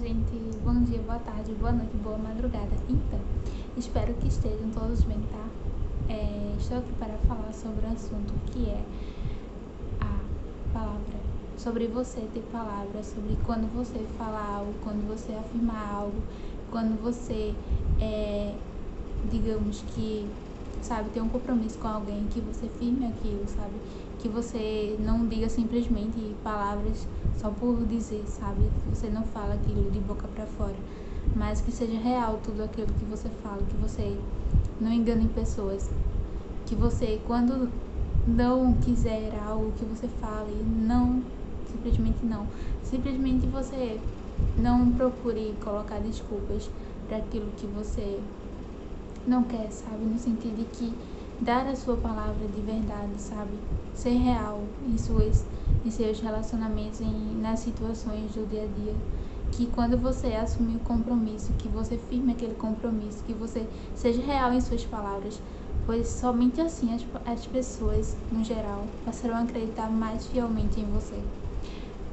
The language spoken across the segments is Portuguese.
gente. Bom dia, boa tarde, boa noite, boa madrugada. Então, espero que estejam todos bem, tá? É, estou aqui para falar sobre um assunto que é a palavra. Sobre você ter palavra, sobre quando você fala algo, quando você afirma algo, quando você, é, digamos que, sabe, tem um compromisso com alguém, que você firme aquilo, sabe? Que você não diga simplesmente palavras só por dizer, sabe? Que você não fala aquilo de boca para fora, mas que seja real tudo aquilo que você fala, que você não engane pessoas, que você quando não quiser algo que você fale, não, simplesmente não, simplesmente você não procure colocar desculpas para aquilo que você não quer, sabe? No sentido de que dar a sua palavra de verdade, sabe? Ser real em suas em seus relacionamentos, em, nas situações do dia a dia. Que quando você assumir o compromisso, que você firme aquele compromisso, que você seja real em suas palavras, pois somente assim as, as pessoas, no geral, passarão a acreditar mais fielmente em você.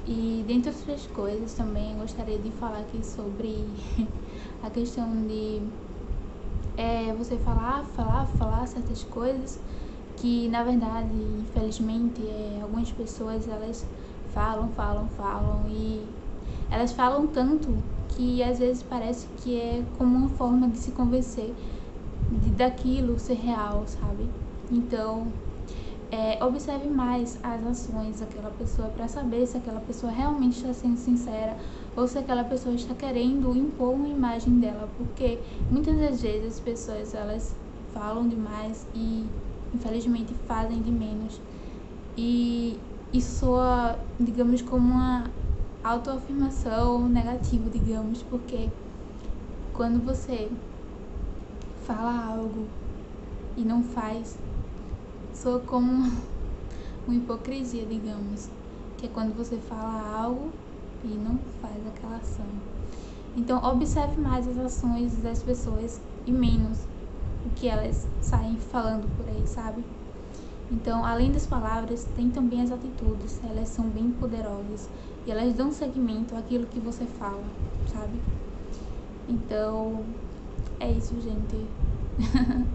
E dentre outras coisas também gostaria de falar aqui sobre a questão de é, você falar, falar, falar certas coisas que na verdade, infelizmente, é, algumas pessoas elas falam, falam, falam e elas falam tanto que às vezes parece que é como uma forma de se convencer de daquilo ser real, sabe? Então, é, observe mais as ações daquela pessoa para saber se aquela pessoa realmente está sendo sincera ou se aquela pessoa está querendo impor uma imagem dela, porque muitas das vezes as pessoas elas falam demais e infelizmente fazem de menos. E isso soa, digamos, como uma autoafirmação negativa, digamos, porque quando você fala algo e não faz, soa como uma hipocrisia, digamos, que é quando você fala algo e não faz aquela ação. Então, observe mais as ações das pessoas e menos o que elas saem falando por aí, sabe? Então, além das palavras, tem também as atitudes. Elas são bem poderosas e elas dão seguimento àquilo que você fala, sabe? Então, é isso, gente.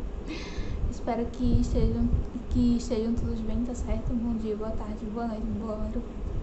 Espero que estejam, que estejam todos bem, tá certo? Bom dia, boa tarde, boa noite, boa madrugada.